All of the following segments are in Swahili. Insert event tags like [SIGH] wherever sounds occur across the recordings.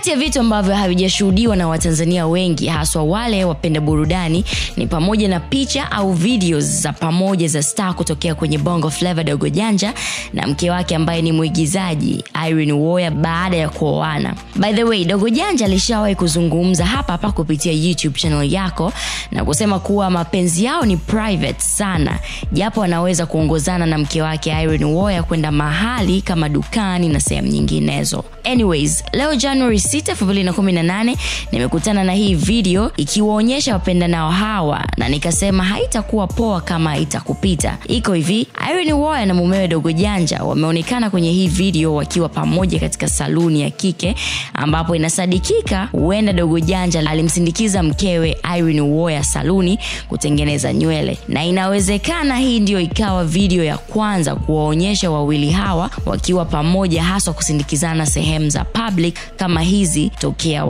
kati ya vitu ambavyo havijashuhudiwa na watanzania wengi haswa wale wapenda burudani ni pamoja na picha au videos za pamoja za star kutokea kwenye bongo flava dogo janja na mke wake ambaye ni mwigizaji irene woya baada ya kuoana. By the way dogo janja alishawahi kuzungumza hapa hapa kupitia youtube channel yako na kusema kuwa mapenzi yao ni private sana. Japo anaweza kuongozana na mke wake irene woya kwenda mahali kama dukani na sehemu nyinginezo anyways leo january 6 2018 nimekutana na hii video ikiwaonyesha wapendanao hawa na nikasema haitakuwa poa kama itakupita. Iko hivi irene woya na mumewe dogo janja wameonekana kwenye hii video wakiwa pamoja katika saluni ya kike ambapo inasadikika huenda dogo janja alimsindikiza mkewe irene woya saluni kutengeneza nywele. Na inawezekana hii ndiyo ikawa video ya kwanza kuwaonyesha wawili hawa wakiwa pamoja haswa kusindikizana sehemu za public kama hizi tokea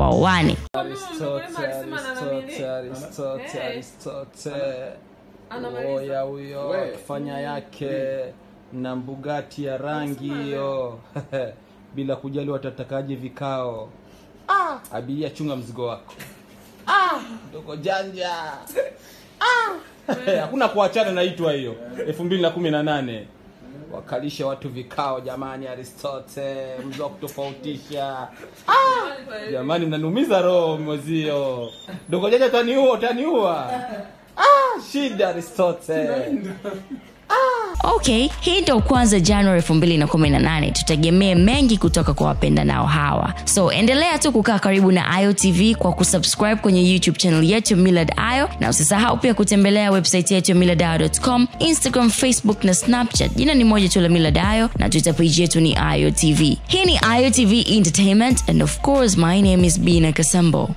Aristote. Oya huyo akifanya yake na mbugati ya rangi hiyo bila kujali watatakaje vikao. Ah, Abiria, chunga mzigo wako. Dogo janja. Hakuna kuachana naitwa hiyo elfu mbili na kumi na nane wakalisha watu vikao jamani aristote mzo wa kutofautisha ah! jamani mnanumiza roho mwezio dogo taniua utaniua utaniua [LAUGHS] ah, shida aristote okay hii ndo kwanza januari 2018 tutegemee mengi kutoka kwa wapenda nao hawa. So endelea tu kukaa karibu na iotv kwa kusubscribe kwenye youtube channel yetu millard io na usisahau pia kutembelea website yetu ya millardayo.com instagram facebook na snapchat. Jina ni moja tu la io na twitter page yetu ni iotv hii ni iotv entertainment and of course my name is bina kasambo